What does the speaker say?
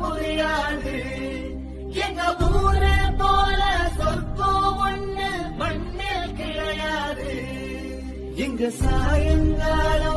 புரியாது. எங்க ஊரு போல சொற்போ ஒண்ணு மண்ணில் கிடையாது இங்க சாயங்காலம்